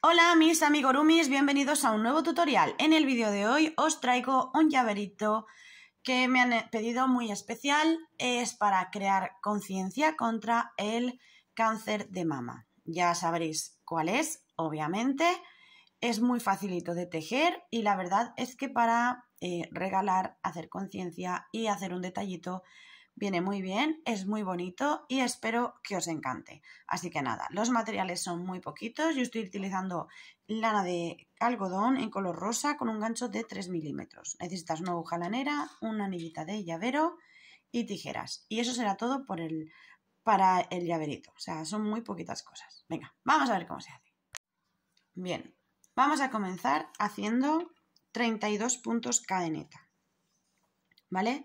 Hola mis amigurumis, bienvenidos a un nuevo tutorial. En el vídeo de hoy os traigo un llaverito que me han pedido muy especial. Es para crear conciencia contra el cáncer de mama. Ya sabréis cuál es, obviamente. Es muy facilito de tejer y la verdad es que para eh, regalar, hacer conciencia y hacer un detallito Viene muy bien, es muy bonito y espero que os encante. Así que nada, los materiales son muy poquitos. Yo estoy utilizando lana de algodón en color rosa con un gancho de 3 milímetros. Necesitas una aguja lanera, una anillita de llavero y tijeras. Y eso será todo por el, para el llaverito. O sea, son muy poquitas cosas. Venga, vamos a ver cómo se hace. Bien, vamos a comenzar haciendo 32 puntos cadeneta. ¿Vale?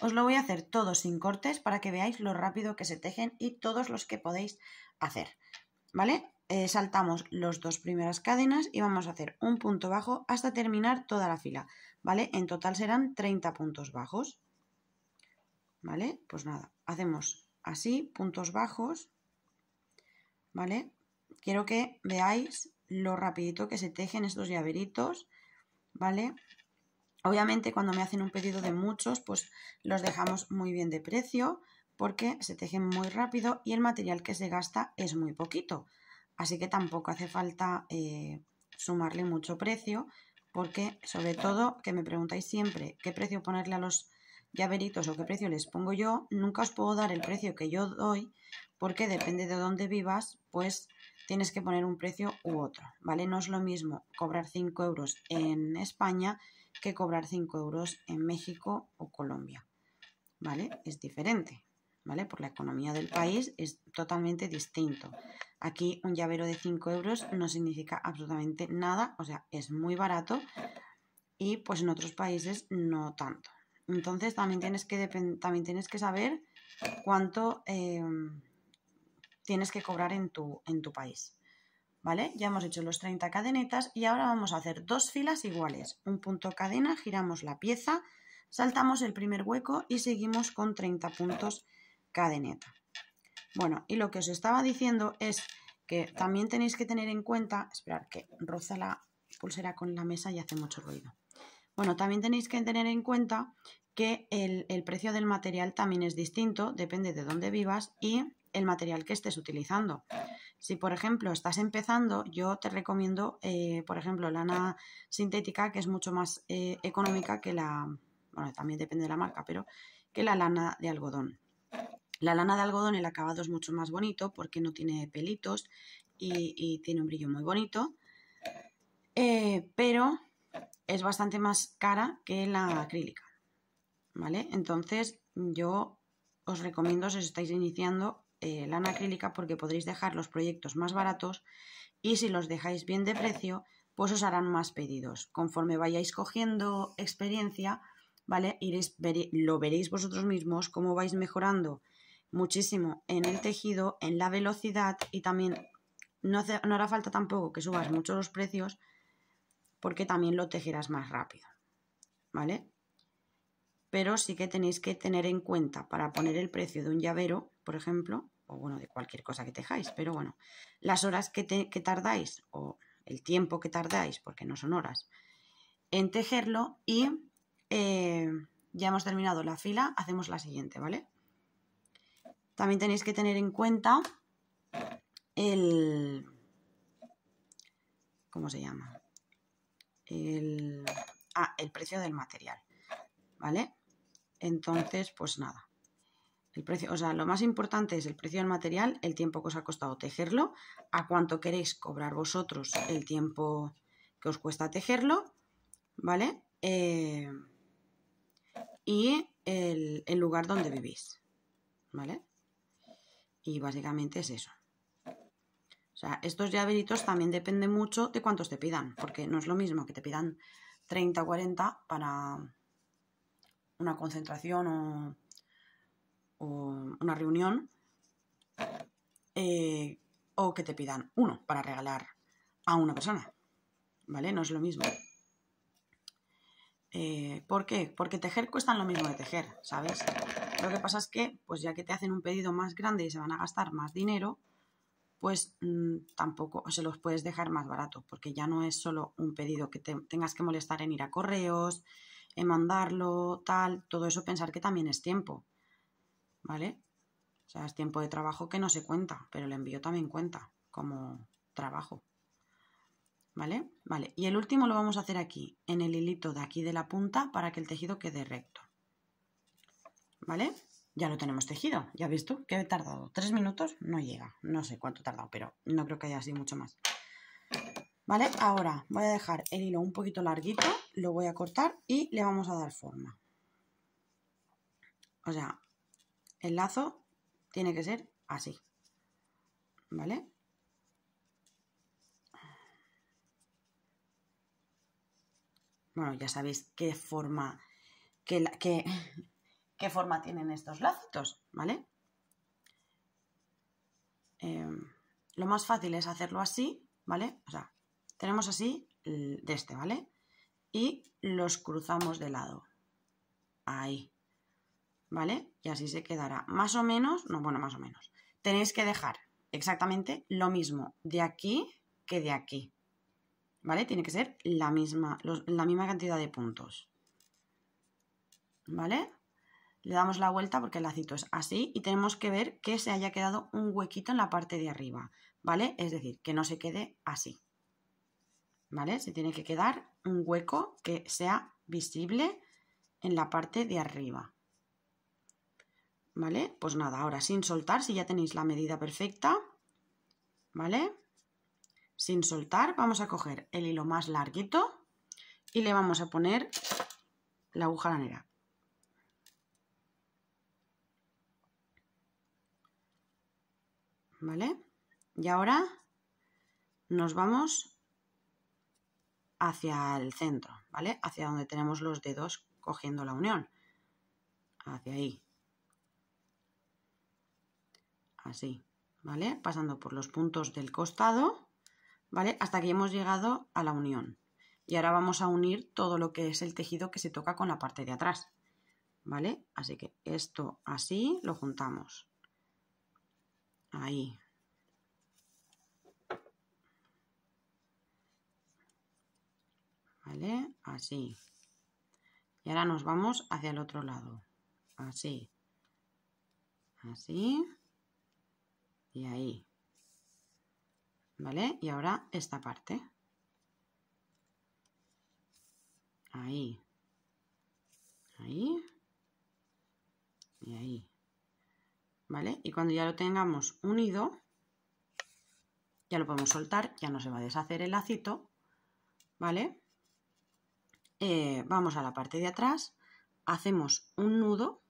Os lo voy a hacer todo sin cortes para que veáis lo rápido que se tejen y todos los que podéis hacer. ¿Vale? Eh, saltamos las dos primeras cadenas y vamos a hacer un punto bajo hasta terminar toda la fila. ¿Vale? En total serán 30 puntos bajos. ¿Vale? Pues nada, hacemos así, puntos bajos. ¿Vale? Quiero que veáis lo rapidito que se tejen estos llaveritos. ¿Vale? Obviamente cuando me hacen un pedido de muchos, pues los dejamos muy bien de precio porque se tejen muy rápido y el material que se gasta es muy poquito. Así que tampoco hace falta eh, sumarle mucho precio porque sobre todo que me preguntáis siempre qué precio ponerle a los llaveritos o qué precio les pongo yo, nunca os puedo dar el precio que yo doy porque depende de dónde vivas, pues tienes que poner un precio u otro, ¿vale? No es lo mismo cobrar 5 euros en España que cobrar 5 euros en México o Colombia. ¿Vale? Es diferente, ¿vale? Por la economía del país es totalmente distinto. Aquí un llavero de 5 euros no significa absolutamente nada, o sea, es muy barato y pues en otros países no tanto. Entonces también tienes que, también tienes que saber cuánto eh, tienes que cobrar en tu, en tu país. ¿Vale? Ya hemos hecho los 30 cadenetas y ahora vamos a hacer dos filas iguales. Un punto cadena, giramos la pieza, saltamos el primer hueco y seguimos con 30 puntos cadeneta. Bueno, y lo que os estaba diciendo es que también tenéis que tener en cuenta, esperar que roza la pulsera con la mesa y hace mucho ruido. Bueno, también tenéis que tener en cuenta que el, el precio del material también es distinto, depende de dónde vivas y el material que estés utilizando. Si, por ejemplo, estás empezando, yo te recomiendo, eh, por ejemplo, lana sintética, que es mucho más eh, económica que la, bueno, también depende de la marca, pero que la lana de algodón. La lana de algodón, el acabado es mucho más bonito porque no tiene pelitos y, tiene un brillo muy bonito, eh, pero es bastante más cara que la acrílica, ¿vale? Entonces, yo os recomiendo, si os estáis iniciando, eh, lana acrílica porque podréis dejar los proyectos más baratos y si los dejáis bien de precio, pues os harán más pedidos. Conforme vayáis cogiendo experiencia, ¿vale? Iréis, lo veréis vosotros mismos, cómo vais mejorando muchísimo en el tejido, en la velocidad y también no, no hará falta tampoco que subas mucho los precios porque también lo tejerás más rápido, ¿vale? pero sí que tenéis que tener en cuenta para poner el precio de un llavero, por ejemplo, o bueno, de cualquier cosa que tejáis, pero bueno, las horas que, tardáis o el tiempo que tardáis, porque no son horas, en tejerlo y eh, ya hemos terminado la fila, hacemos la siguiente, ¿vale? También tenéis que tener en cuenta el... ¿Cómo se llama? El, ah, el precio del material, ¿vale? Entonces, pues nada. O sea, lo más importante es el precio del material, el tiempo que os ha costado tejerlo, a cuánto queréis cobrar vosotros el tiempo que os cuesta tejerlo, ¿vale? Eh, y el, lugar donde vivís, ¿vale? Y básicamente es eso. O sea, estos llaveritos también dependen mucho de cuántos te pidan, porque no es lo mismo que te pidan 30 o 40 para una concentración o, una reunión, eh, o que te pidan uno para regalar a una persona, ¿vale? No es lo mismo. Eh, ¿Por qué? Porque tejer cuesta lo mismo de tejer, ¿sabes? Lo que pasa es que, pues ya que te hacen un pedido más grande y se van a gastar más dinero, pues mm, tampoco se los puedes dejar más barato, porque ya no es solo un pedido que te, tengas que molestar en ir a correos, en mandarlo, tal, todo eso pensar que también es tiempo, ¿vale? O sea, es tiempo de trabajo que no se cuenta, pero el envío también cuenta como trabajo. ¿Vale? Vale, y el último lo vamos a hacer aquí, en el hilito de aquí de la punta para que el tejido quede recto. ¿Vale? Ya lo tenemos tejido. ¿Ya ves tú? ¿Qué he tardado? ¿Tres minutos? No llega. No sé cuánto he tardado, pero no creo que haya sido mucho más. ¿Vale? Ahora voy a dejar el hilo un poquito larguito, lo voy a cortar y le vamos a dar forma. O sea, el lazo tiene que ser así. ¿Vale? Bueno, ya sabéis qué forma, qué, qué, forma tienen estos lacitos, ¿vale? Em, lo más fácil es hacerlo así, ¿vale? O sea, tenemos así de este, ¿vale? Y los cruzamos de lado. Ahí. ¿Vale? Y así se quedará. Más o menos, no, bueno, más o menos. Tenéis que dejar exactamente lo mismo de aquí que de aquí. ¿vale? Tiene que ser la misma, la misma cantidad de puntos. ¿Vale? Le damos la vuelta porque el lacito es así y tenemos que ver que se haya quedado un huequito en la parte de arriba, ¿vale? Es decir, que no se quede así, ¿vale? Se tiene que quedar un hueco que sea visible en la parte de arriba, ¿vale? Pues nada, ahora sin soltar, si ya tenéis la medida perfecta, ¿vale? sin soltar, vamos a coger el hilo más larguito y le vamos a poner la aguja lanera. ¿Vale? Y ahora nos vamos hacia el centro, ¿vale? Hacia donde tenemos los dedos cogiendo la unión. Hacia ahí. Así, ¿vale? Pasando por los puntos del costado ¿vale? Hasta que hemos llegado a la unión. Y ahora vamos a unir todo lo que es el tejido que se toca con la parte de atrás, ¿vale? Así que esto así lo juntamos. Ahí. ¿Vale? Así. Y ahora nos vamos hacia el otro lado. Así. Así. Y ahí. ¿Vale? Y ahora esta parte. Ahí. Ahí. Y ahí. ¿Vale? Y cuando ya lo tengamos unido, ya lo podemos soltar, ya no se va a deshacer el lacito, ¿vale? Eh, vamos a la parte de atrás, hacemos un nudo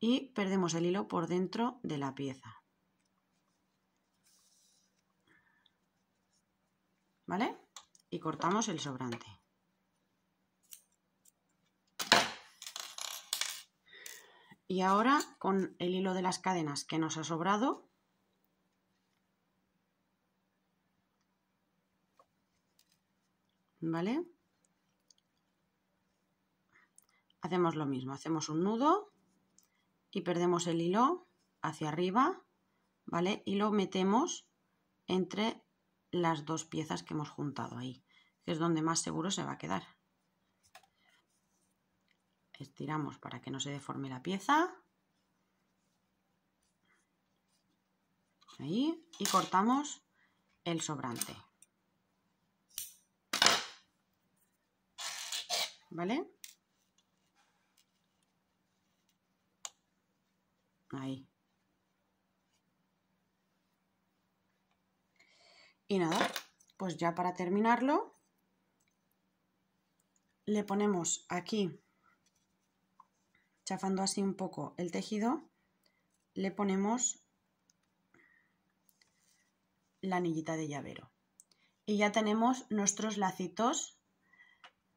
y perdemos el hilo por dentro de la pieza. ¿Vale? Y cortamos el sobrante. Y ahora con el hilo de las cadenas que nos ha sobrado, ¿vale? Hacemos lo mismo, hacemos un nudo y perdemos el hilo hacia arriba, ¿vale? Y lo metemos entre las dos piezas que hemos juntado ahí, que es donde más seguro se va a quedar. Estiramos para que no se deforme la pieza. Ahí, y cortamos el sobrante. ¿Vale? Ahí. Y nada, pues ya para terminarlo, le ponemos aquí, chafando así un poco el tejido, le ponemos la anillita de llavero. Y ya tenemos nuestros lacitos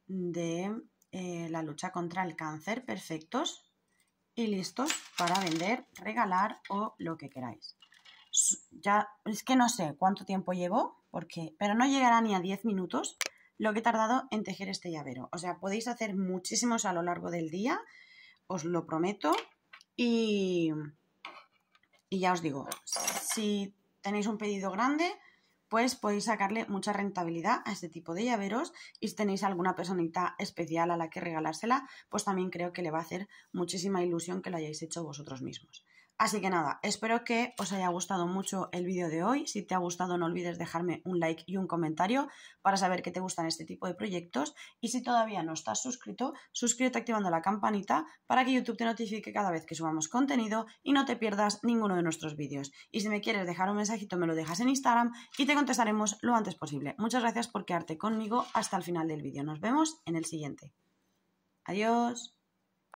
de eh, la lucha contra el cáncer perfectos y listos para vender, regalar o lo que queráis. Ya es que no sé cuánto tiempo llevo, porque, pero no llegará ni a 10 minutos lo que he tardado en tejer este llavero. O sea, podéis hacer muchísimos a lo largo del día, os lo prometo. Y, y ya os digo, si tenéis un pedido grande, pues podéis sacarle mucha rentabilidad a este tipo de llaveros y si tenéis alguna personita especial a la que regalársela, pues también creo que le va a hacer muchísima ilusión que lo hayáis hecho vosotros mismos. Así que nada, espero que os haya gustado mucho el vídeo de hoy. Si te ha gustado no olvides dejarme un like y un comentario para saber que te gustan este tipo de proyectos. Y si todavía no estás suscrito, suscríbete activando la campanita para que YouTube te notifique cada vez que subamos contenido y no te pierdas ninguno de nuestros vídeos. Y si me quieres dejar un mensajito me lo dejas en Instagram y te contestaremos lo antes posible. Muchas gracias por quedarte conmigo hasta el final del vídeo. Nos vemos en el siguiente. Adiós.